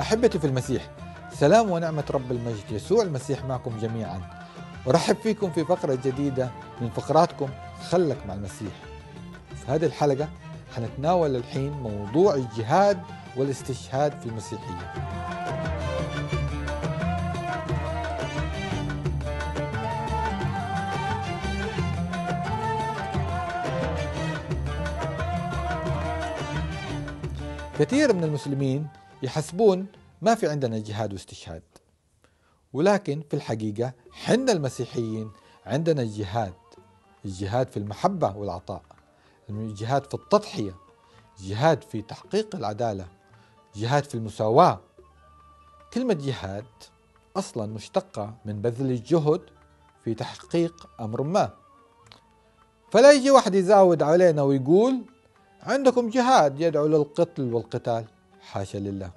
أحبتي في المسيح سلام ونعمة رب المجد يسوع المسيح معكم جميعا. أرحب فيكم في فقرة جديدة من فقراتكم خلك مع المسيح. في هذه الحلقة حنتناول الحين موضوع الجهاد والاستشهاد في المسيحية. كثير من المسلمين يحسبون ما في عندنا جهاد واستشهاد. ولكن في الحقيقة حنا المسيحيين عندنا الجهاد الجهاد في المحبة والعطاء. الجهاد في التضحية. جهاد في تحقيق العدالة. جهاد في المساواة. كلمة جهاد أصلا مشتقة من بذل الجهد في تحقيق أمر ما. فلا يجي واحد يزاود علينا ويقول عندكم جهاد يدعو للقتل والقتال. حاشا لله.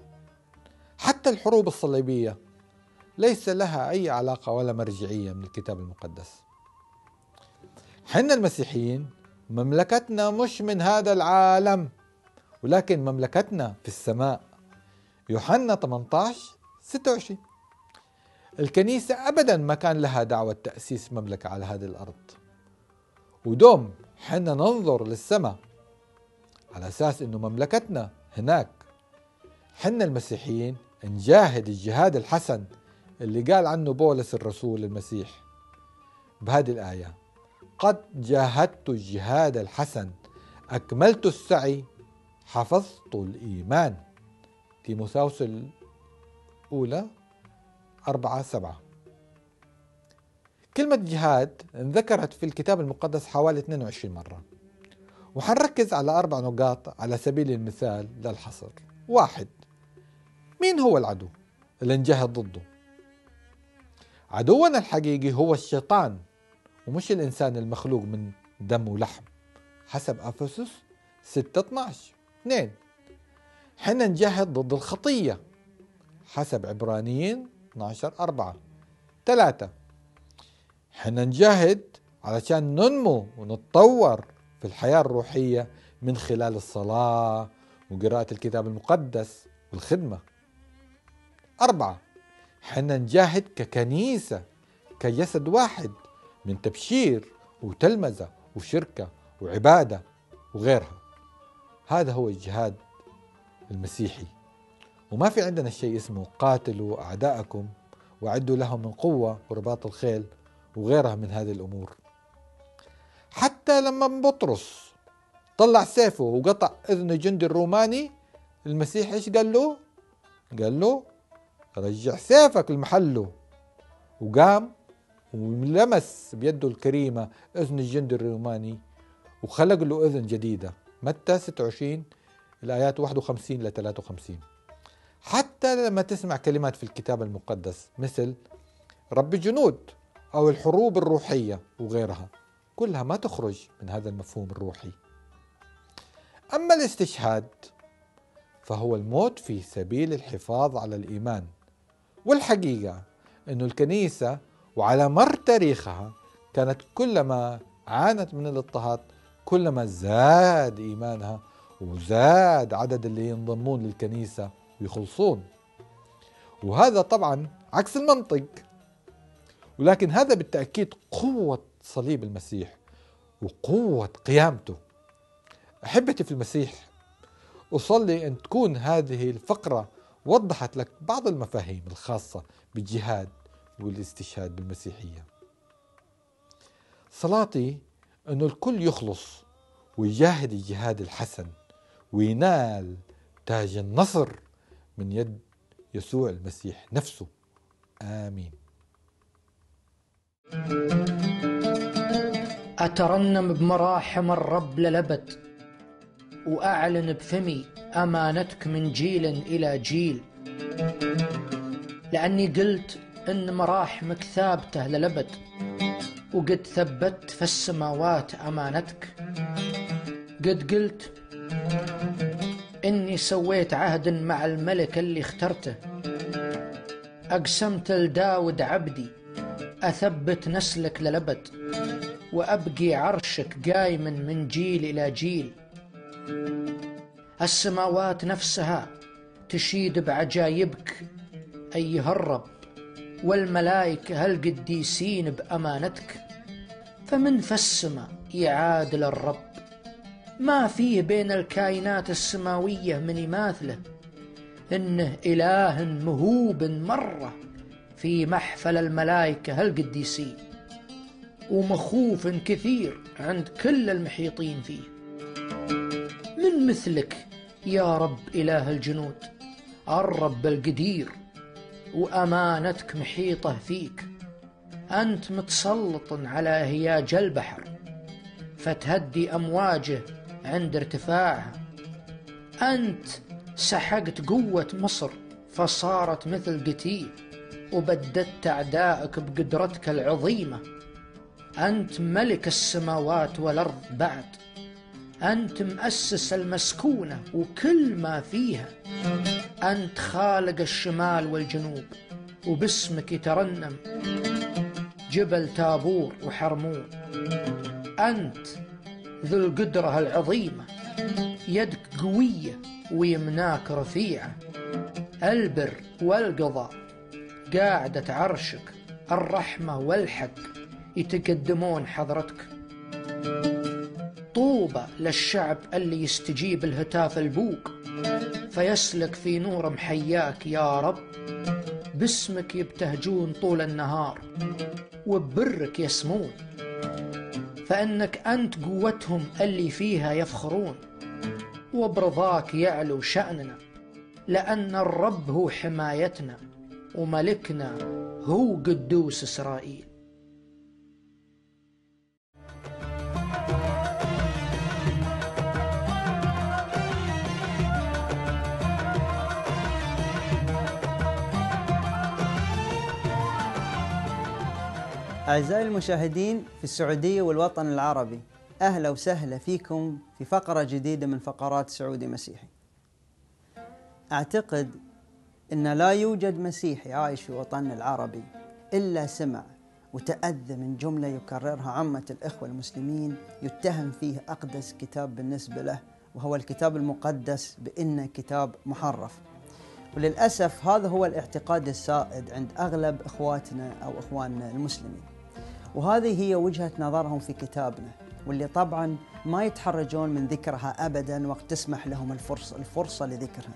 حتى الحروب الصليبية ليس لها أي علاقة ولا مرجعية من الكتاب المقدس. حنا المسيحيين مملكتنا مش من هذا العالم ولكن مملكتنا في السماء. يوحنا 18 26 الكنيسة أبدا ما كان لها دعوة تأسيس مملكة على هذه الأرض. ودوم حنا ننظر للسماء على أساس أنه مملكتنا هناك حنا المسيحيين نجاهد الجهاد الحسن اللي قال عنه بولس الرسول المسيح بهذه الآية. قد جاهدت الجهاد الحسن أكملت السعي حفظت الإيمان. تيموثاوس الأولى أربعة سبعة. كلمة جهاد انذكرت في الكتاب المقدس حوالي 22 مرة. وحنركز على أربع نقاط على سبيل المثال للحصر. واحد مين هو العدو اللي نجاهد ضده؟ عدونا الحقيقي هو الشيطان ومش الإنسان المخلوق من دم ولحم. حسب أفسس 6 12 اثنين حنا نجاهد ضد الخطية. حسب عبرانيين 12 4 ثلاثة حنا نجاهد علشان ننمو ونتطور في الحياة الروحية من خلال الصلاة وقراءة الكتاب المقدس والخدمة. أربعة. حنا نجاهد ككنيسة كجسد واحد من تبشير وتلمذة وشركة وعبادة وغيرها. هذا هو الجهاد المسيحي. وما في عندنا شيء اسمه قاتلوا أعداءكم وأعدوا لهم من قوة ورباط الخيل وغيرها من هذه الأمور. حتى لما بطرس طلع سيفه وقطع إذن الجندي الروماني المسيح إيش قال له؟ قال له رجع سيفك لمحله وقام ولمس بيده الكريمة إذن الجندي الروماني وخلق له إذن جديدة. متى؟ 26 الآيات 51 ل 53 حتى لما تسمع كلمات في الكتاب المقدس مثل رب الجنود أو الحروب الروحية وغيرها كلها ما تخرج من هذا المفهوم الروحي. أما الاستشهاد فهو الموت في سبيل الحفاظ على الإيمان. والحقيقة أن الكنيسة وعلى مر تاريخها كانت كلما عانت من الاضطهاد كلما زاد إيمانها وزاد عدد اللي ينضمون للكنيسة ويخلصون. وهذا طبعا عكس المنطق. ولكن هذا بالتأكيد قوة صليب المسيح وقوة قيامته. أحبتي في المسيح أصلي أن تكون هذه الفقرة وضحت لك بعض المفاهيم الخاصة بالجهاد والاستشهاد بالمسيحية. صلاتي أنه الكل يخلص ويجاهد الجهاد الحسن وينال تاج النصر من يد يسوع المسيح نفسه. آمين. أترنم بمراحم الرب للأبد وأعلن بفمي أمانتك من جيل إلى جيل. لأني قلت إن مراحمك ثابتة للأبد وقد ثبت في السماوات أمانتك. قد قلت إني سويت عهد مع الملك اللي اخترته. أقسمت لداود عبدي أثبت نسلك للأبد وأبقي عرشك قايما من جيل إلى جيل. السماوات نفسها تشيد بعجايبك أيها الرب والملائكة هالقديسين بأمانتك؟ فمن في السماء يعادل الرب ما فيه بين الكائنات السماوية من يماثله إنه إله مهوب مرة في محفل الملائكة هالقديسين ومخوف كثير عند كل المحيطين فيه. من مثلك يا رب إله الجنود الرب القدير وأمانتك محيطة فيك. أنت متسلط على هياج البحر فتهدي أمواجه عند ارتفاعها. أنت سحقت قوة مصر فصارت مثل قتيل وبددت أعدائك بقدرتك العظيمة. أنت ملك السماوات والأرض بعد. أنت مؤسس المسكونة وكل ما فيها. أنت خالق الشمال والجنوب وباسمك يترنم جبل تابور وحرمون. أنت ذو القدرة العظيمة يدك قوية ويمناك رفيعة. البر والقضاء قاعدة عرشك الرحمة والحق يتقدمون حضرتك. طوبى للشعب اللي يستجيب الهتاف البوق. فيسلك في نور محياك يا رب. باسمك يبتهجون طول النهار. وببرك يسمون. فإنك أنت قوتهم اللي فيها يفخرون. وبرضاك يعلو شأننا. لأن الرب هو حمايتنا. وملكنا هو قدوس إسرائيل. أعزائي المشاهدين في السعودية والوطن العربي أهلا وسهلا فيكم في فقرة جديدة من فقرات سعودي مسيحي. أعتقد أن لا يوجد مسيحي عايش في وطننا العربي إلا سمع وتأذى من جملة يكررها عامة الإخوة المسلمين يتهم فيه أقدس كتاب بالنسبة له وهو الكتاب المقدس بأنه كتاب محرف. وللأسف هذا هو الاعتقاد السائد عند أغلب إخواتنا أو إخواننا المسلمين. وهذه هي وجهة نظرهم في كتابنا واللي طبعا ما يتحرجون من ذكرها أبدا وقت تسمح لهم الفرصة, الفرصة لذكرها.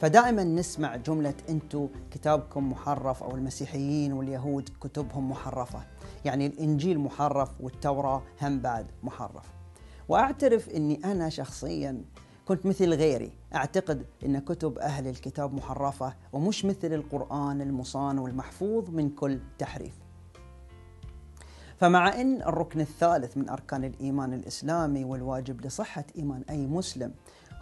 فدائما نسمع جملة أنتم كتابكم محرف أو المسيحيين واليهود كتبهم محرفة. يعني الإنجيل محرف والتوراة هم بعد محرف. وأعترف أني أنا شخصيا كنت مثل غيري. أعتقد أن كتب أهل الكتاب محرفة ومش مثل القرآن المصان والمحفوظ من كل تحريف. فمع أن الركن الثالث من أركان الإيمان الإسلامي والواجب لصحة إيمان أي مسلم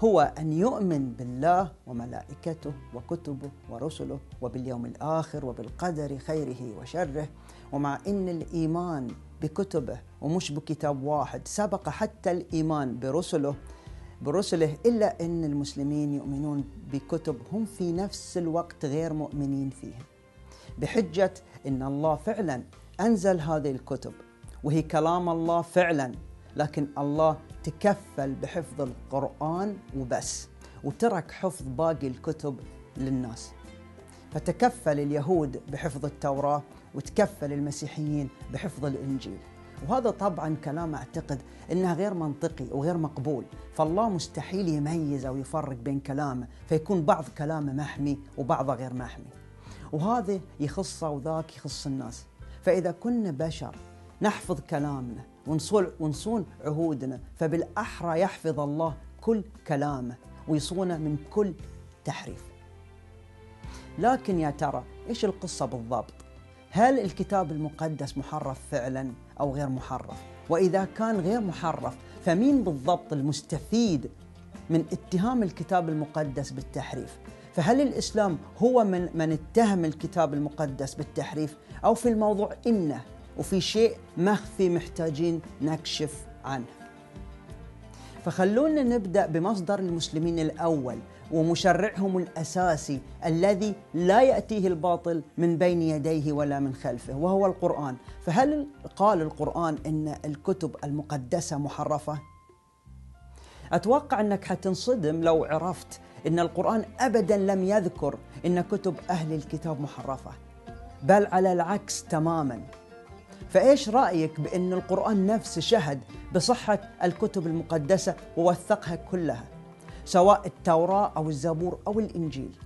هو أن يؤمن بالله وملائكته وكتبه ورسله وباليوم الآخر وبالقدر خيره وشره. ومع أن الإيمان بكتبه ومش بكتاب واحد سبق حتى الإيمان برسله برسله إلا أن المسلمين يؤمنون بكتب هم في نفس الوقت غير مؤمنين فيها. بحجة أن الله فعلا أنزل هذه الكتب وهي كلام الله فعلا لكن الله تكفل بحفظ القرآن وبس وترك حفظ باقي الكتب للناس. فتكفل اليهود بحفظ التوراة وتكفل المسيحيين بحفظ الإنجيل. وهذا طبعا كلام أعتقد أنه غير منطقي وغير مقبول. فالله مستحيل يميز أو يفرق بين كلامه فيكون بعض كلامه محمي وبعضه غير محمي. وهذا يخصه وذاك يخص الناس. فإذا كنا بشر نحفظ كلامنا ونصون, ونصون عهودنا فبالأحرى يحفظ الله كل كلامه ويصونه من كل تحريف لكن يا ترى إيش القصة بالضبط؟ هل الكتاب المقدس محرف فعلا أو غير محرف؟ وإذا كان غير محرف فمين بالضبط المستفيد من اتهام الكتاب المقدس بالتحريف؟ فهل الإسلام هو من, من اتهم الكتاب المقدس بالتحريف أو في الموضوع إنه وفي شيء مخفي محتاجين نكشف عنه فخلونا نبدأ بمصدر المسلمين الأول ومشرعهم الأساسي الذي لا يأتيه الباطل من بين يديه ولا من خلفه وهو القرآن فهل قال القرآن إن الكتب المقدسة محرفة؟ أتوقع أنك حتنصدم لو عرفت إن القرآن ابدا لم يذكر إن كتب أهل الكتاب محرفة بل على العكس تماما. فإيش رأيك بإن القرآن نفسه شهد بصحة الكتب المقدسة ووثقها كلها سواء التوراة أو الزبور أو الإنجيل؟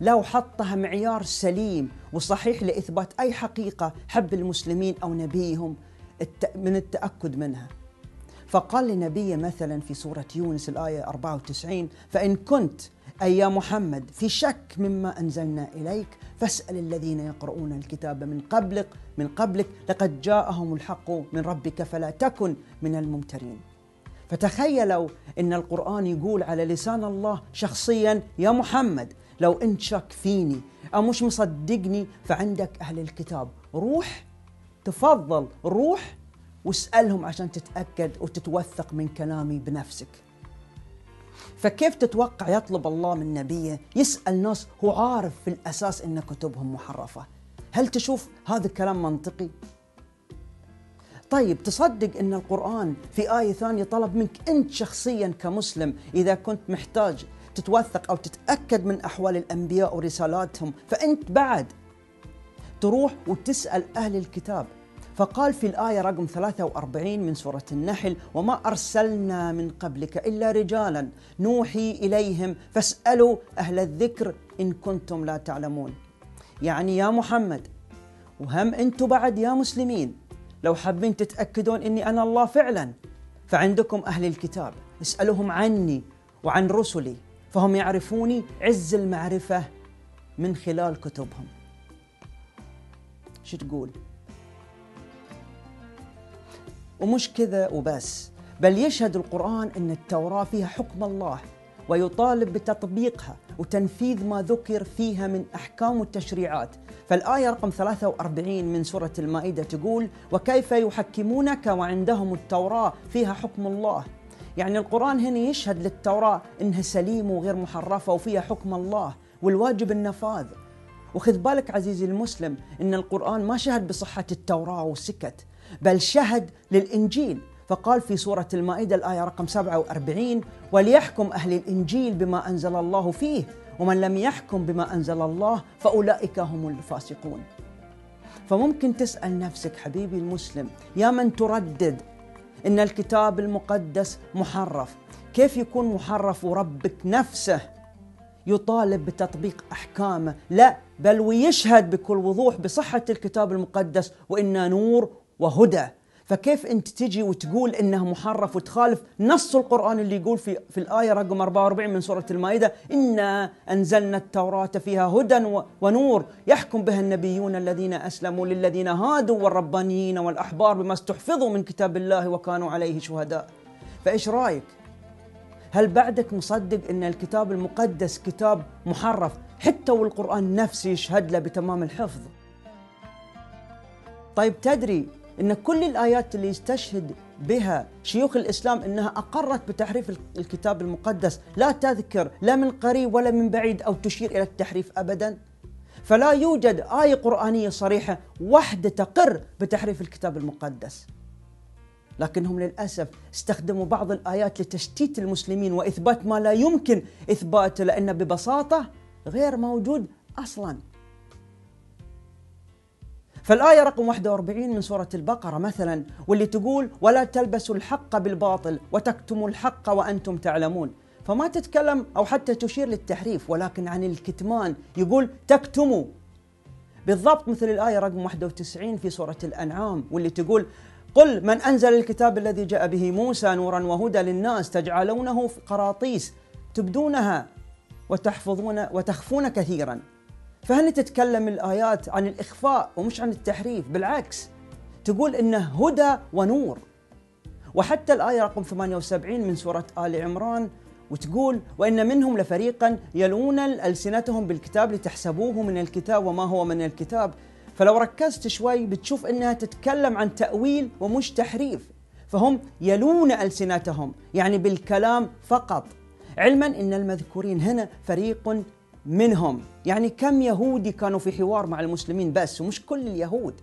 لو حطها معيار سليم وصحيح لإثبات أي حقيقة حب المسلمين أو نبيهم من التأكد منها. فقال لنبيه مثلا في سورة يونس الآية 94 فإن كنت أي يا محمد في شك مما أنزلنا إليك فاسأل الذين يقرؤون الكتاب من قبلك من قبلك لقد جاءهم الحق من ربك فلا تكن من الممترين. فتخيلوا إن القرآن يقول على لسان الله شخصيا يا محمد لو انت شك فيني أو مش مصدقني فعندك أهل الكتاب روح تفضل روح واسألهم عشان تتأكد وتتوثق من كلامي بنفسك. فكيف تتوقع يطلب الله من نبيه يسأل ناس هو عارف في الأساس أن كتبهم محرفة؟ هل تشوف هذا الكلام منطقي؟ طيب تصدق أن القرآن في آية ثانية طلب منك أنت شخصيا كمسلم إذا كنت محتاج تتوثق أو تتأكد من أحوال الأنبياء ورسالاتهم فأنت بعد تروح وتسأل أهل الكتاب. فقال في الآية رقم 43 من سورة النحل وما أرسلنا من قبلك إلا رجالا نوحي إليهم فاسألوا أهل الذكر إن كنتم لا تعلمون. يعني يا محمد وهم أنتم بعد يا مسلمين. لو حابين تتأكدون أني أنا الله فعلا فعندكم أهل الكتاب. اسألوهم عني وعن رسلي فهم يعرفوني عز المعرفة من خلال كتبهم. شو تقول؟ ومش كذا وبس بل يشهد القرآن أن التوراة فيها حكم الله ويطالب بتطبيقها وتنفيذ ما ذكر فيها من أحكام والتشريعات فالآية رقم 43 من سورة المائدة تقول وكيف يحكمونك وعندهم التوراة فيها حكم الله؟ يعني القرآن هنا يشهد للتوراة إنها سليمة وغير محرفة وفيها حكم الله والواجب النفاذ. وخذ بالك عزيزي المسلم إن القرآن ما شهد بصحة التوراة وسكت. بل شهد للإنجيل. فقال في سورة المائدة الآية رقم 47 وليحكم أهل الإنجيل بما أنزل الله فيه ومن لم يحكم بما أنزل الله فأولئك هم الفاسقون. فممكن تسأل نفسك حبيبي المسلم يا من تردد إن الكتاب المقدس محرف؟ كيف يكون محرف وربك نفسه يطالب بتطبيق أحكامه، لا بل ويشهد بكل وضوح بصحة الكتاب المقدس وانه نور وهدى. فكيف انت تجي وتقول إنه محرف وتخالف نص القرآن اللي يقول في في الآية رقم 44 من سورة المائدة؟ إنا أنزلنا التوراة فيها هدى ونور يحكم بها النبيون الذين أسلموا للذين هادوا والربانيين والأحبار بما استحفظوا من كتاب الله وكانوا عليه شهداء. فإيش رأيك؟ هل بعدك مصدق إن الكتاب المقدس كتاب محرف حتى والقرآن نفسه يشهد له بتمام الحفظ؟ طيب تدري إن كل الآيات اللي يستشهد بها شيوخ الإسلام إنها أقرت بتحريف الكتاب المقدس لا تذكر لا من قريب ولا من بعيد أو تشير إلى التحريف ابدا. فلا يوجد آية قرآنية صريحة واحدة تقر بتحريف الكتاب المقدس. لكنهم للأسف استخدموا بعض الآيات لتشتيت المسلمين وإثبات ما لا يمكن إثباته لأنه ببساطة غير موجود أصلا. فالآية رقم 41 من سورة البقرة مثلا واللي تقول ولا تلبسوا الحق بالباطل وتكتموا الحق وأنتم تعلمون. فما تتكلم أو حتى تشير للتحريف ولكن عن الكتمان يقول تكتموا. بالضبط مثل الآية رقم 91 في سورة الأنعام واللي تقول قل من أنزل الكتاب الذي جاء به موسى نورا وهدى للناس تجعلونه في قراطيس تبدونها وتحفظون وتخفون كثيرا. فهنا تتكلم الآيات عن الإخفاء ومش عن التحريف؟ بالعكس. تقول إنه هدى ونور. وحتى الآية رقم 78 من سورة آل عمران وتقول وإن منهم لفريقا يلون ألسنتهم بالكتاب لتحسبوه من الكتاب وما هو من الكتاب. فلو ركزت شوي بتشوف إنها تتكلم عن تأويل ومش تحريف. فهم يلون ألسنتهم يعني بالكلام فقط. علما إن المذكورين هنا فريق منهم. يعني كم يهودي كانوا في حوار مع المسلمين بس ومش كل اليهود.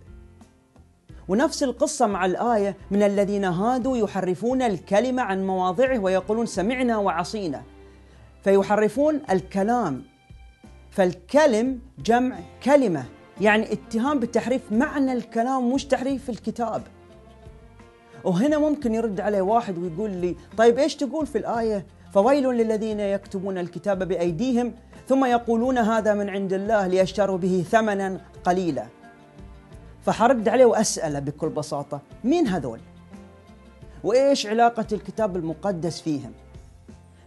ونفس القصة مع الآية من الذين هادوا يحرفون الكلمة عن مواضعه ويقولون سمعنا وعصينا فيحرفون الكلام. فالكلم جمع كلمة. يعني اتهام بتحريف معنى الكلام مش تحريف الكتاب. وهنا ممكن يرد عليه واحد ويقول لي طيب إيش تقول في الآية? فويل للذين يكتبون الكتاب بأيديهم. ثم يقولون هذا من عند الله ليشتروا به ثمنا قليلا. فحرد عليه وأسأله بكل بساطة مين هذول؟ وإيش علاقة الكتاب المقدس فيهم؟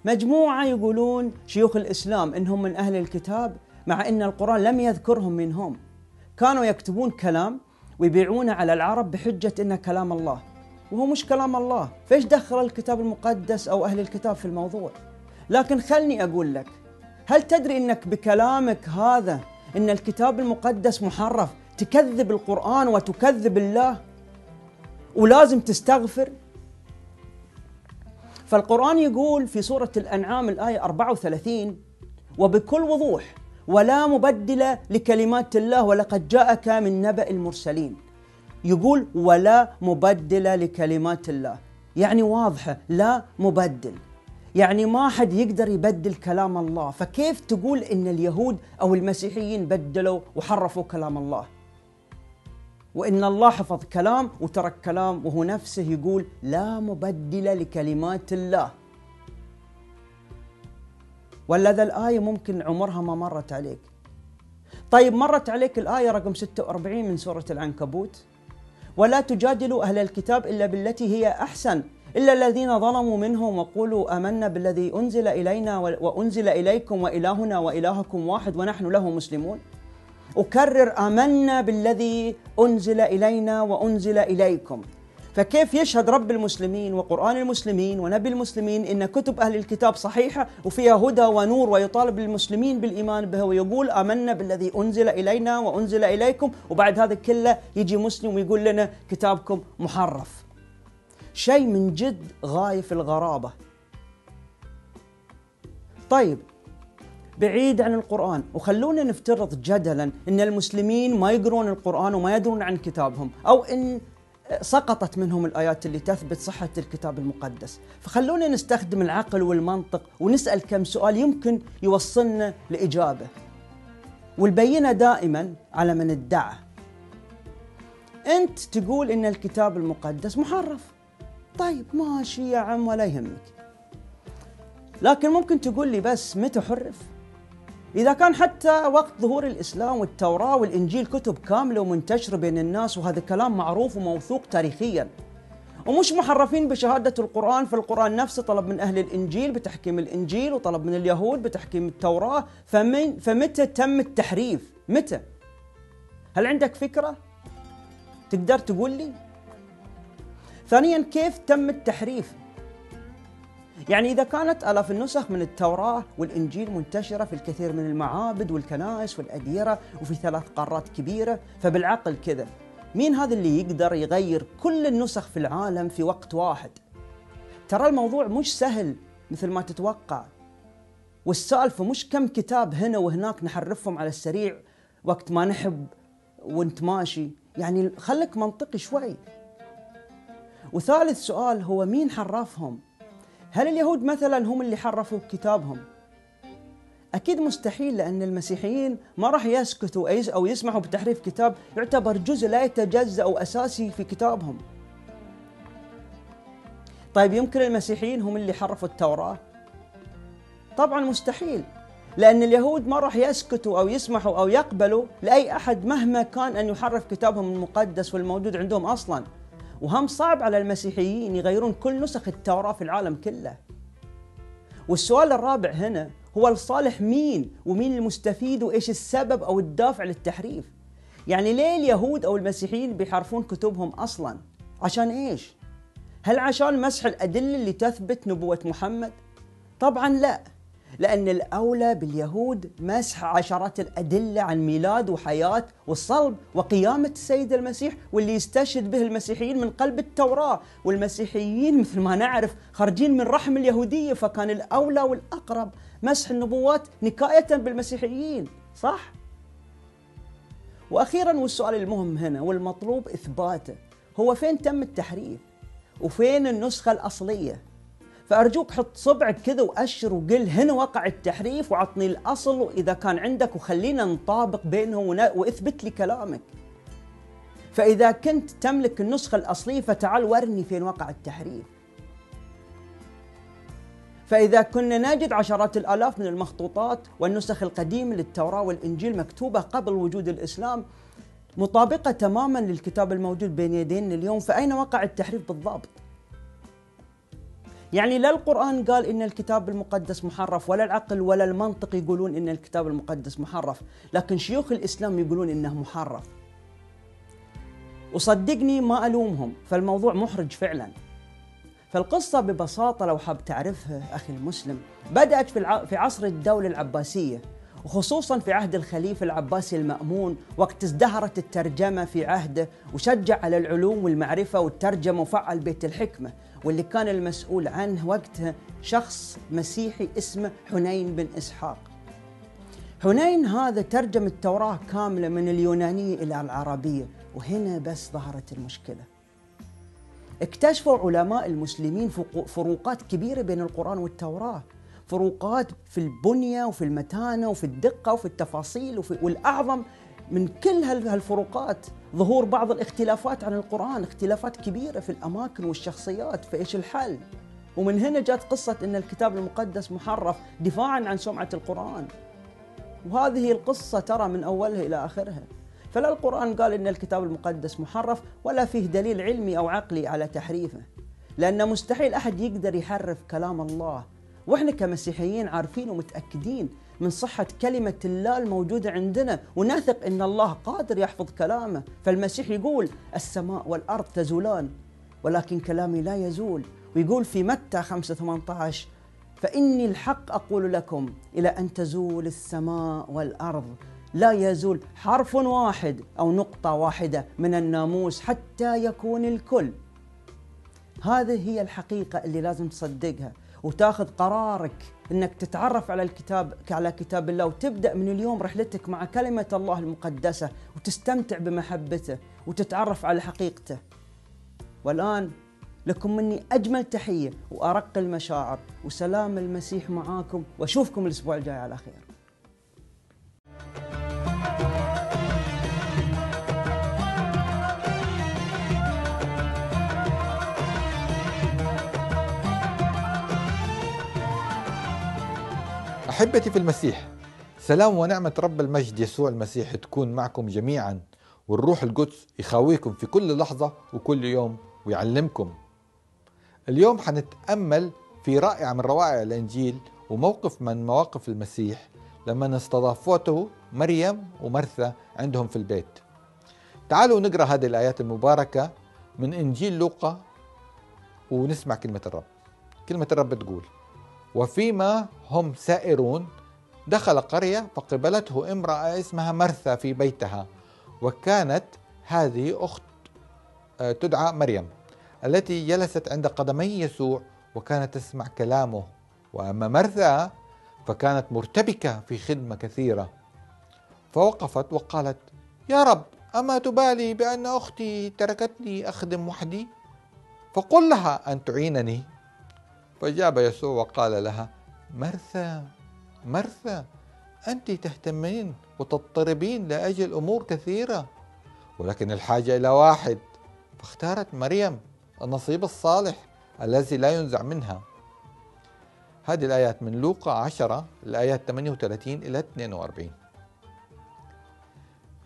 مجموعة يقولون شيوخ الإسلام إنهم من أهل الكتاب مع أن القرآن لم يذكرهم منهم. كانوا يكتبون كلام ويبيعونه على العرب بحجة إنه كلام الله. وهو مش كلام الله. فإيش دخل الكتاب المقدس أو أهل الكتاب في الموضوع؟ لكن خلني أقول لك هل تدري أنك بكلامك هذا أن الكتاب المقدس محرف تكذب القرآن وتكذب الله؟ ولازم تستغفر؟ فالقرآن يقول في سورة الأنعام الآية 34 وبكل وضوح ولا مبدل لكلمات الله ولقد جاءك من نبأ المرسلين. يقول ولا مبدل لكلمات الله. يعني واضحة لا مبدل. يعني ما حد يقدر يبدل كلام الله. فكيف تقول إن اليهود أو المسيحيين بدلوا وحرفوا كلام الله؟ وإن الله حفظ كلام وترك كلام وهو نفسه يقول لا مبدل لكلمات الله. ولا ذا الآية ممكن عمرها ما مرت عليك. طيب مرت عليك الآية رقم 46 من سورة العنكبوت؟ ولا تجادلوا أهل الكتاب إلا بالتي هي أحسن. إلا الذين ظلموا منهم وقولوا آمنا بالذي أنزل إلينا وأنزل إليكم وإلهنا وإلهكم واحد ونحن له مسلمون. أكرر آمنا بالذي أنزل إلينا وأنزل إليكم. فكيف يشهد رب المسلمين وقرآن المسلمين ونبي المسلمين إن كتب أهل الكتاب صحيحة وفيها هدى ونور ويطالب المسلمين بالإيمان بها ويقول آمنا بالذي أنزل إلينا وأنزل إليكم. وبعد هذا كله يجي مسلم ويقول لنا كتابكم محرف. شيء من جد غاية في الغرابة. طيب بعيد عن القرآن وخلونا نفترض جدلا أن المسلمين ما يقرون القرآن وما يدرون عن كتابهم أو أن سقطت منهم الآيات اللي تثبت صحة الكتاب المقدس. فخلونا نستخدم العقل والمنطق ونسأل كم سؤال يمكن يوصلنا لإجابة. والبينة دائما على من ادعى. أنت تقول إن الكتاب المقدس محرف. طيب ماشي يا عم ولا يهمك. لكن ممكن تقول لي بس متى حرف؟ إذا كان حتى وقت ظهور الإسلام والتوراة والإنجيل كتب كاملة ومنتشرة بين الناس وهذا كلام معروف وموثوق تاريخيا. ومش محرفين بشهادة القرآن فالقرآن نفسه طلب من أهل الإنجيل بتحكيم الإنجيل وطلب من اليهود بتحكيم التوراة. فمن فمتى تم التحريف؟ متى؟ هل عندك فكرة؟ تقدر تقول لي؟ ثانيا كيف تم التحريف؟ يعني إذا كانت آلاف النسخ من التوراة والإنجيل منتشرة في الكثير من المعابد والكنائس والأديرة وفي ثلاث قارات كبيرة فبالعقل كذا. مين هذا اللي يقدر يغير كل النسخ في العالم في وقت واحد؟ ترى الموضوع مش سهل مثل ما تتوقع. والسالفة مش كم كتاب هنا وهناك نحرفهم على السريع وقت ما نحب وانت ماشي. يعني خليك منطقي شوي. وثالث سؤال هو مين حرفهم هل اليهود مثلا هم اللي حرفوا كتابهم؟ أكيد مستحيل لأن المسيحيين ما راح يسكتوا أو يسمحوا بتحريف كتاب يعتبر جزء لا يتجزأ أو أساسي في كتابهم طيب يمكن المسيحيين هم اللي حرفوا التوراة؟ طبعا مستحيل لأن اليهود ما راح يسكتوا أو يسمحوا أو يقبلوا لأي أحد مهما كان أن يحرف كتابهم المقدس والموجود عندهم أصلاً وهم صعب على المسيحيين يغيرون كل نسخ التوراة في العالم كله. والسؤال الرابع هنا هو الصالح مين؟ ومين المستفيد؟ وإيش السبب أو الدافع للتحريف؟ يعني ليه اليهود أو المسيحيين بيحرفون كتبهم أصلا؟ عشان إيش؟ هل عشان مسح الأدلة اللي تثبت نبوة محمد؟ طبعا لا. لأن الأولى باليهود مسح عشرات الأدلة عن ميلاد وحياة والصلب وقيامة السيد المسيح واللي يستشهد به المسيحيين من قلب التوراة والمسيحيين مثل ما نعرف خارجين من رحم اليهودية فكان الأولى والأقرب مسح النبوات نكاية بالمسيحيين صح؟ وأخيرا والسؤال المهم هنا والمطلوب إثباته هو فين تم التحريف؟ وفين النسخة الأصلية؟ فأرجوك حط صبعك كذا وأشر وقل هنا وقع التحريف وعطني الأصل إذا كان عندك وخلينا نطابق بينهم وإثبت لي كلامك فإذا كنت تملك النسخة الأصلية فتعال ورني فين وقع التحريف فإذا كنا نجد عشرات الآلاف من المخطوطات والنسخ القديمة للتوراة والإنجيل مكتوبة قبل وجود الإسلام مطابقة تماما للكتاب الموجود بين يدينا اليوم فأين وقع التحريف بالضبط؟ يعني لا القرآن قال إن الكتاب المقدس محرف ولا العقل ولا المنطق يقولون إن الكتاب المقدس محرف لكن شيوخ الإسلام يقولون إنه محرف. وصدقني ما ألومهم فالموضوع محرج فعلا. فالقصة ببساطة لو حاب تعرفها أخي المسلم بدأت في, عصر الدولة العباسية. وخصوصا في عهد الخليفة العباسي المأمون وقت ازدهرت الترجمة في عهده وشجع على العلوم والمعرفة والترجمة وفعل بيت الحكمة واللي كان المسؤول عنه وقتها شخص مسيحي اسمه حنين بن إسحاق. حنين هذا ترجم التوراة كاملة من اليونانية إلى العربية وهنا بس ظهرت المشكلة. اكتشفوا علماء المسلمين فروقات كبيرة بين القرآن والتوراة. فروقات في البنية وفي المتانة وفي الدقة وفي التفاصيل وفي والأعظم من كل هالفروقات ظهور بعض الاختلافات عن القرآن اختلافات كبيرة في الأماكن والشخصيات فإيش الحل؟ ومن هنا جات قصة أن الكتاب المقدس محرف دفاعا عن سمعة القرآن. وهذه القصة ترى من أولها إلى آخرها. فلا القرآن قال إن الكتاب المقدس محرف ولا فيه دليل علمي أو عقلي على تحريفه لأن مستحيل أحد يقدر يحرف كلام الله وإحنا كمسيحيين عارفين ومتأكدين من صحة كلمة الله الموجودة عندنا ونثق أن الله قادر يحفظ كلامه. فالمسيح يقول السماء والأرض تزولان ولكن كلامي لا يزول. ويقول في متى 5 18 فإني الحق أقول لكم إلى أن تزول السماء والأرض. لا يزول حرف واحد أو نقطة واحدة من الناموس حتى يكون الكل. هذه هي الحقيقة اللي لازم تصدقها. وتاخذ قرارك إنك تتعرف على الكتاب على كتاب الله وتبدأ من اليوم رحلتك مع كلمة الله المقدسة وتستمتع بمحبته وتتعرف على حقيقته. والآن لكم مني أجمل تحية وأرق المشاعر وسلام المسيح معاكم وأشوفكم الأسبوع الجاي على خير. أحبتي في المسيح. سلام ونعمة رب المجد يسوع المسيح تكون معكم جميعا والروح القدس يخاويكم في كل لحظة وكل يوم ويعلمكم. اليوم حنتأمل في رائعة من روائع الإنجيل وموقف من مواقف المسيح لما استضافته مريم ومرثا عندهم في البيت. تعالوا نقرأ هذه الآيات المباركة من إنجيل لوقا ونسمع كلمة الرب. كلمة الرب تقول وفيما هم سائرون دخل قرية فقبلته امرأة اسمها مرثا في بيتها وكانت هذه أخت آه، تدعى مريم التي جلست عند قدمي يسوع وكانت تسمع كلامه. وأما مرثا فكانت مرتبكة في خدمة كثيرة. فوقفت وقالت يا رب أما تبالي بأن أختي تركتني أخدم وحدي؟ فقل لها أن تعينني. فأجاب يسوع وقال لها مرثا مرثا أنت تهتمين وتضطربين لأجل أمور كثيرة ولكن الحاجة إلى واحد. فاختارت مريم النصيب الصالح الذي لا ينزع منها. هذه الآيات من لوقا 10 الآيات 38 إلى 42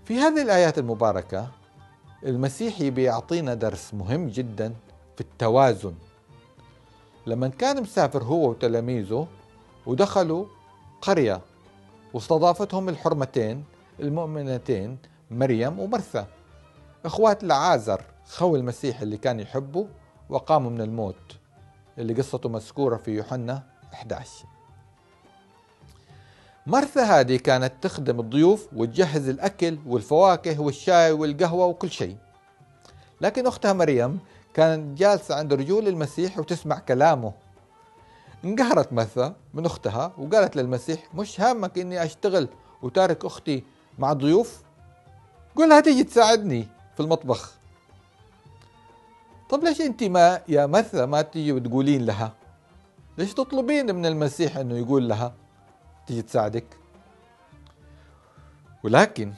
في هذه الآيات المباركة المسيح بيعطينا درس مهم جدا في التوازن لما كان مسافر هو وتلاميذه ودخلوا قرية واستضافتهم الحرمتين المؤمنتين مريم ومرثا. إخوات لعازر خو المسيح اللي كان يحبه وقاموا من الموت اللي قصته مذكورة في يوحنا 11 مرثا هذه كانت تخدم الضيوف وتجهز الأكل والفواكه والشاي والقهوة وكل شيء. لكن أختها مريم كانت جالسة عند رجول المسيح وتسمع كلامه. انقهرت مثا من أختها وقالت للمسيح مش هامك إني أشتغل وتارك أختي مع ضيوف؟ قولها تيجي تساعدني في المطبخ. طب ليش أنت ما يا مثا ما تيجي وتقولين لها؟ ليش تطلبين من المسيح إنه يقول لها تيجي تساعدك؟ ولكن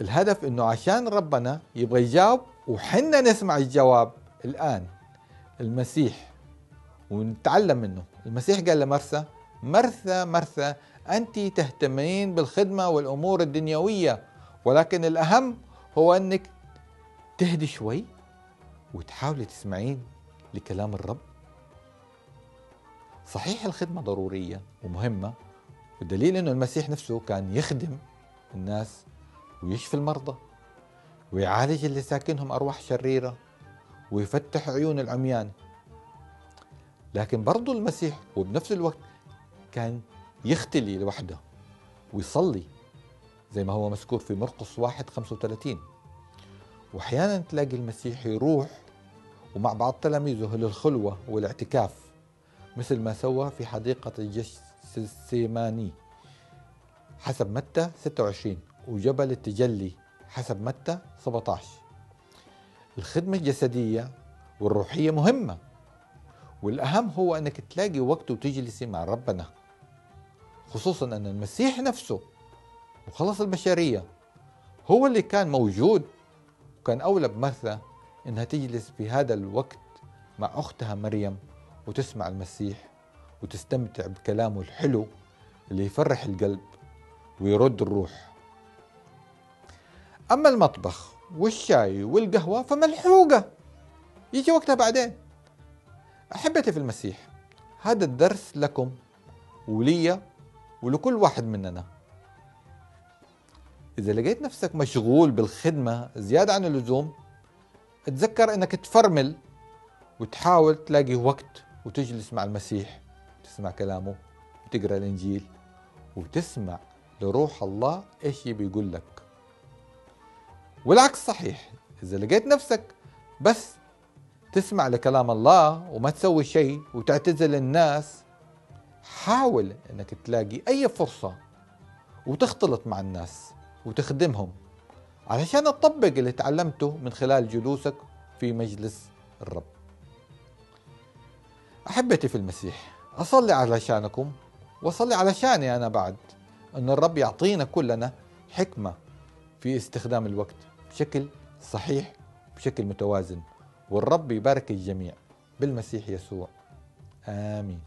الهدف إنه عشان ربنا يبغى يجاوب وحنا نسمع الجواب الآن المسيح ونتعلم منه. المسيح قال لمرثا مرثا مرثا أنت تهتمين بالخدمة والأمور الدنيوية ولكن الأهم هو أنك تهدي شوي وتحاولي تسمعين لكلام الرب. صحيح الخدمة ضرورية ومهمة والدليل إنه المسيح نفسه كان يخدم الناس ويشفي المرضى ويعالج اللي ساكنهم أرواح شريرة. ويفتح عيون العميان. لكن برضو المسيح وبنفس الوقت كان يختلي لوحده ويصلي زي ما هو مذكور في مرقس واحد 35 وأحيانا تلاقي المسيح يروح ومع بعض تلاميذه للخلوة والاعتكاف مثل ما سوى في حديقة الجسيماني حسب متى 26 وجبل التجلي حسب متى 17 الخدمة الجسدية والروحية مهمة والأهم هو أنك تلاقي وقت وتجلسي مع ربنا خصوصا أن المسيح نفسه مخلص البشرية هو اللي كان موجود وكان أولى بمرثا إنها تجلس في هذا الوقت مع أختها مريم وتسمع المسيح وتستمتع بكلامه الحلو اللي يفرح القلب ويرد الروح. أما المطبخ والشاي والقهوة فملحوقة. يجي وقتها بعدين. أحبتي في المسيح هذا الدرس لكم ولي ولكل واحد مننا. إذا لقيت نفسك مشغول بالخدمة زيادة عن اللزوم تذكر أنك تفرمل وتحاول تلاقي وقت وتجلس مع المسيح تسمع كلامه وتقرأ الإنجيل وتسمع لروح الله إيش بيقول لك. والعكس صحيح. إذا لقيت نفسك بس تسمع لكلام الله وما تسوي شيء وتعتزل الناس حاول إنك تلاقي أي فرصة وتختلط مع الناس وتخدمهم علشان تطبق اللي تعلمته من خلال جلوسك في مجلس الرب. أحبتي في المسيح أصلي علشانكم وأصلي علشاني أنا بعد أن الرب يعطينا كلنا حكمة في استخدام الوقت. بشكل صحيح بشكل متوازن. والرب يبارك الجميع بالمسيح يسوع. آمين.